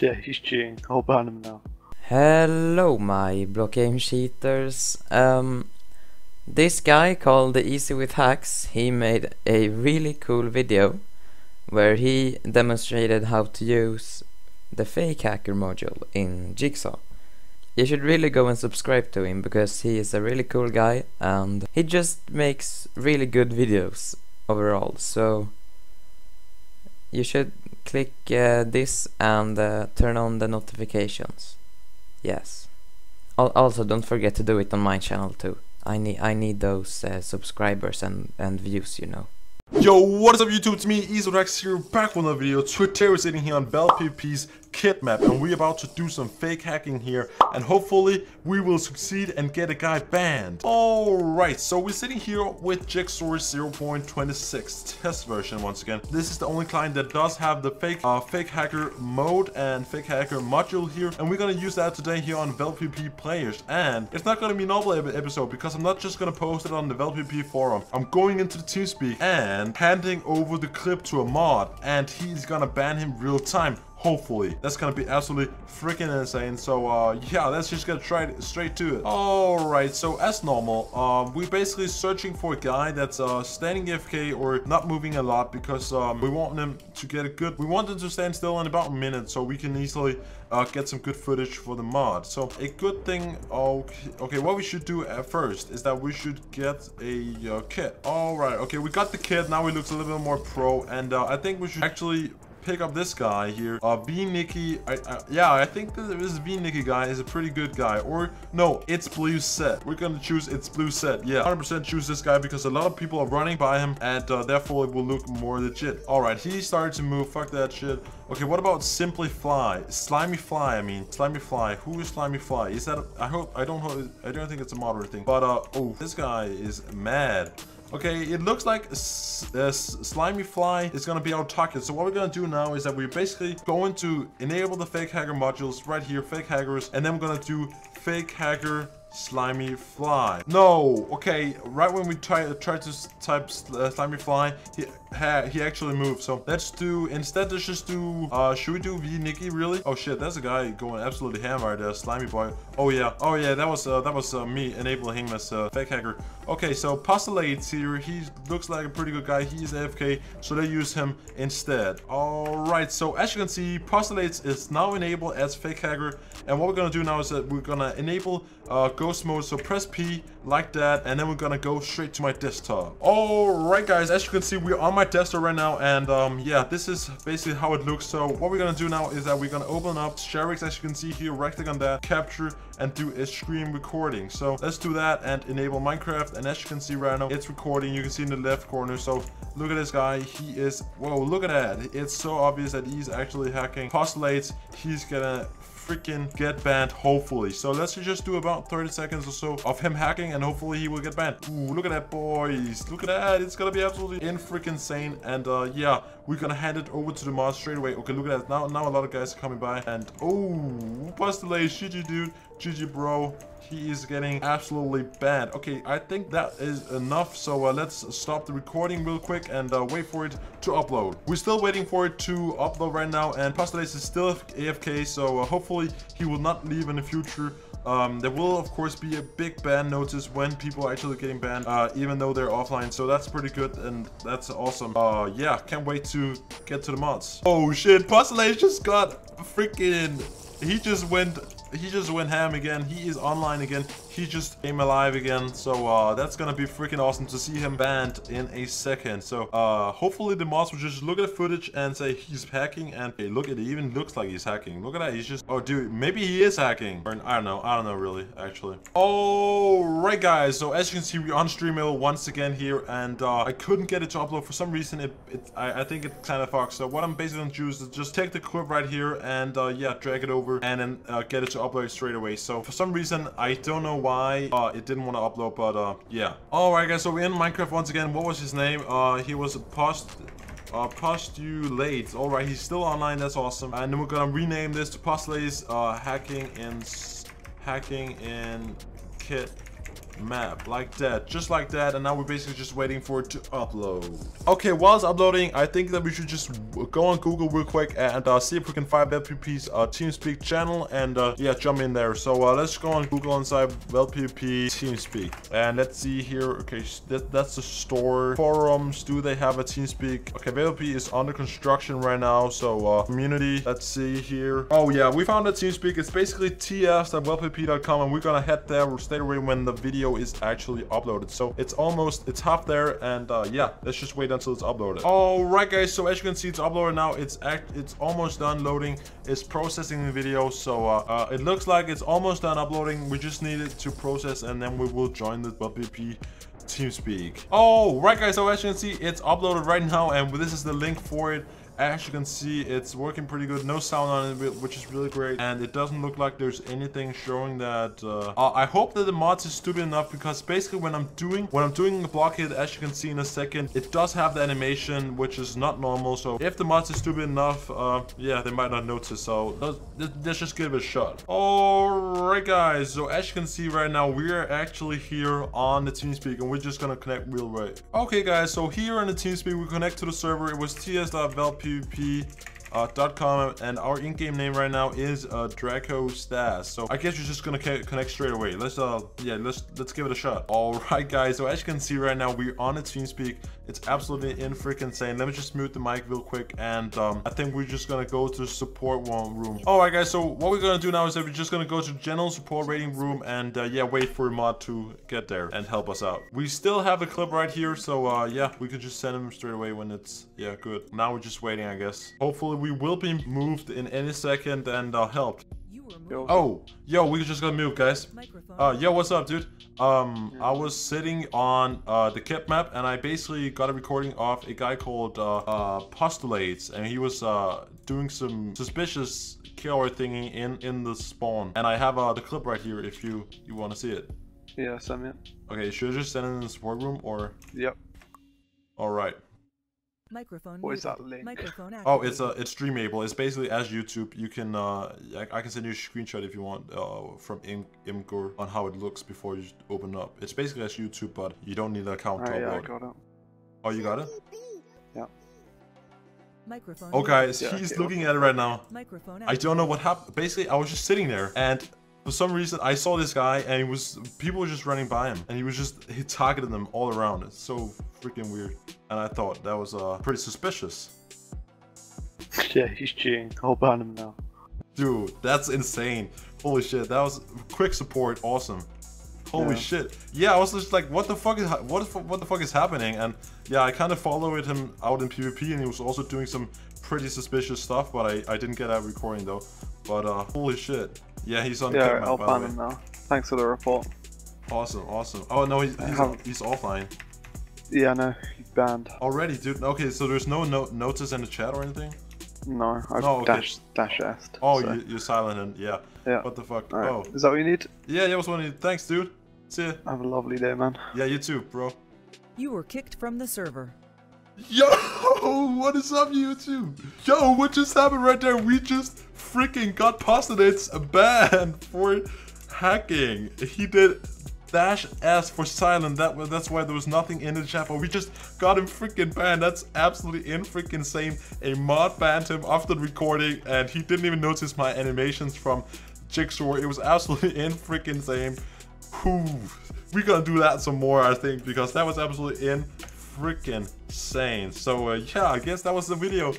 Yeah, he's cheating. I'll ban him now. Hello, my block game cheaters. Um, this guy called the Easy with Hacks, he made a really cool video where he demonstrated how to use the fake hacker module in Jigsaw. You should really go and subscribe to him because he is a really cool guy and he just makes really good videos overall. So you should click uh, this and uh, turn on the notifications. Yes. Al also don't forget to do it on my channel too. I need I need those uh, subscribers and and views, you know. Yo, what is up YouTube? It's me, EasyWithHacks here, back with another video. Twitter is sitting here on VelPvP's kit map and we're about to do some fake hacking here and hopefully we will succeed and get a guy banned. Alright, so we're sitting here with Jigsaw 0.26 test version once again. This is the only client that does have the fake uh, fake hacker mode and fake hacker module here and we're gonna use that today here on PvP players and it's not gonna be a normal episode because I'm not just gonna post it on the PvP forum. I'm going into the TeamSpeak and handing over the clip to a mod and he's gonna ban him real time hopefully. That's gonna be absolutely freaking insane. So uh yeah let's just get right straight to it. All right so as normal um we're basically searching for a guy that's uh standing afk or not moving a lot because um we want him to get a good we want him to stand still in about a minute so we can easily uh, get some good footage for the mod. So a good thing okay, okay what we should do at first is that we should get a uh, kit. All right okay we got the kit. Now he looks a little bit more pro and uh, i think we should actually pick up this guy here. Uh, V Nicky. I, I, yeah, I think this V Nicky guy is a pretty good guy. Or no, it's blue set. We're gonna choose it's blue set. Yeah, 100% choose this guy because a lot of people are running by him and uh, therefore it will look more legit. All right, he started to move. Fuck that shit. Okay, what about Simply Fly? Slimy Fly, I mean. Slimy Fly. Who is Slimy Fly? Is that, a, I hope, I don't I don't think it's a moderate thing. But, uh, oh, this guy is mad. Okay, it looks like Slimy Fly is gonna be our target. So what we're gonna do now is that we're basically going to enable the fake hacker modules right here, fake hackers, and then we're gonna do fake hacker slimy fly. No, okay, right when we try, try to type uh, slimy fly, he, he actually moved. So let's do, instead let's just do, uh, should we do V Nikki really? Oh shit, that's a guy going absolutely ham right there, slimy boy. Oh yeah, oh yeah, that was, uh, that was uh, me enabling him as a fake hacker. Okay, so Postulates here, he looks like a pretty good guy. He's AFK, so they use him instead. Alright, so as you can see, Postulates is now enabled as fake hacker. And what we're gonna do now is that we're gonna enable uh, ghost mode. So press P like that, and then we're gonna go straight to my desktop. Alright guys, as you can see, we're on my desktop right now, and um, yeah, this is basically how it looks. So what we're gonna do now is that we're gonna open up ShareX, as you can see here, right click on that, capture, and do a screen recording. So let's do that and enable Minecraft, and as you can see right now, it's recording. You can see in the left corner. So look at this guy. He is, whoa, look at that. It's so obvious that he's actually hacking. Postulates, he's gonna freaking get banned, hopefully. So let's just do about 30 seconds or so of him hacking and hopefully he will get banned. Ooh, look at that, boys. Look at that. It's gonna be absolutely in freaking insane. And uh, yeah, we're gonna hand it over to the mod straight away. Okay, look at that. Now, now a lot of guys are coming by. And oh, Postulate, GG, dude. GG, bro he is getting absolutely bad. Okay, I think that is enough. So uh, let's stop the recording real quick and uh, wait for it to upload. We're still waiting for it to upload right now and Postulates is still AFK. So uh, hopefully he will not leave in the future. Um, there will of course be a big ban notice when people are actually getting banned, uh, even though they're offline. So that's pretty good and that's awesome. Uh, yeah, can't wait to get to the mods. Oh shit, Postulate just got freaking, he just went he just went ham again. He is online again. He just came alive again. So uh, that's gonna be freaking awesome to see him banned in a second. So uh, hopefully the mods will just look at the footage and say he's hacking. And hey, look, it even looks like he's hacking. Look at that. He's just, oh dude, maybe he is hacking. Or I don't know. I don't know really, actually. All right, guys. So as you can see, we're on Streamable once again here. And uh, I couldn't get it to upload for some reason. It, it I, I think it kind of fucks. So what I'm basically gonna do is just take the clip right here and uh, yeah, drag it over and then uh, get it to upload straight away. So for some reason, I don't know why uh, it didn't want to upload, but uh, yeah. Alright guys, so we're in Minecraft once again. What was his name? Uh, he was a post uh, postulate. Alright, he's still online. That's awesome. And then we're gonna rename this to postulates uh, hacking in hacking in kit map like that, just like that. And now we're basically just waiting for it to upload. Okay, while it's uploading, I think that we should just go on Google real quick and uh, see if we can find VelPvP's uh, TeamSpeak channel and uh, yeah, jump in there. So uh, let's go on Google inside VelPvP TeamSpeak and let's see here. Okay, that, that's the store forums. Do they have a TeamSpeak? Okay, VelPvP is under construction right now. So uh, community, let's see here. Oh yeah, we found a TeamSpeak. It's basically ts.velpvp.com and we're gonna head there straight away when the video is actually uploaded. So it's almost, it's half there and uh, yeah, let's just wait until it's uploaded. All right guys, so as you can see, it's uploaded now. It's act, it's almost done loading. It's processing the video. So uh, uh, it looks like it's almost done uploading. We just need it to process and then we will join the VelPvP TeamSpeak. Oh, right guys, so as you can see, it's uploaded right now and this is the link for it. As you can see, it's working pretty good. No sound on it, which is really great. And it doesn't look like there's anything showing that... Uh, uh, I hope that the mods is stupid enough because basically when I'm doing when I'm doing the block hit, as you can see in a second, it does have the animation, which is not normal. So if the mods is stupid enough, uh, yeah, they might not notice. So let's, let's just give it a shot. Alright guys, so as you can see right now, we are actually here on the TeamSpeak and we're just gonna connect real right. Okay guys, so here on the TeamSpeak, we connect to the server. It was ts.velp PvP uh, .com and our in-game name right now is uh, Draco Stas. So I guess you're just gonna connect straight away. Let's uh yeah let's let's give it a shot. All right guys, so as you can see right now we're on a TeamSpeak. It's absolutely in freaking insane. Let me just mute the mic real quick and um, I think we're just gonna go to support one room. All right guys, so what we're gonna do now is that we're just gonna go to general support rating room and uh, yeah wait for a mod to get there and help us out. We still have the clip right here, so uh, yeah we could just send him straight away when it's yeah good. Now we're just waiting I guess. Hopefully we will be moved in any second and uh, helped. Oh, yo, we just got moved, guys. Uh, yo, what's up, dude? Um, I was sitting on uh, the kit map, and I basically got a recording of a guy called uh, uh, Postulates, and he was uh, doing some suspicious killer thingy in in the spawn. And I have uh, the clip right here if you you want to see it. Yeah, send it. Okay, should I just send it in the support room or? Yep. All right. Microphone. What is that link? Microphone oh, it's a uh, it's streamable. It's basically as YouTube. You can uh, I, I can send you a screenshot if you want uh, from Im Imgur on how it looks before you open up. It's basically as YouTube, but you don't need an account to upload. Yeah, I got it. Oh, you got it? Yeah. Microphone. Okay, yeah, he's okay, looking okay. at it right now. Microphone. I don't know what happened. Basically, I was just sitting there and for some reason, I saw this guy and he was people were just running by him and he was just he targeted them all around. It's so freaking weird. And I thought that was uh pretty suspicious. Yeah, he's cheating. I'll ban him now. Dude, that's insane. Holy shit, that was quick support. Awesome. Holy yeah. shit. Yeah, I was just like, what the fuck is what what the fuck is happening? And yeah, I kind of followed him out in PvP, and he was also doing some pretty suspicious stuff. But I I didn't get that recording though. But uh, holy shit. Yeah, he's on. Yeah, I'll ban him now. Thanks for the report. Awesome, awesome. Oh no, he's he's, he's offline. Yeah, no, he's banned. Already, dude. Okay, so there's no, no notice in the chat or anything. No, I've oh, okay. dash dash asked. Oh, so. you, are silent and yeah. Yeah. What the fuck? Right. Oh. Is that what you need? Yeah, yeah, was what I need. Thanks, dude. See ya. Have a lovely day, man. Yeah, you too, bro. You were kicked from the server. Yo, what is up, YouTube? Yo, what just happened right there? We just freaking got Postulates banned for hacking. He did dash S for silent. That that's why there was nothing in the chat. But we just got him freaking banned. That's absolutely in freaking insane. A mod banned him after the recording, and he didn't even notice my animations from Jigsaw. It was absolutely in freaking insane. Whew. We're gonna do that some more, I think, because that was absolutely in freaking insane. So uh, yeah, I guess that was the video.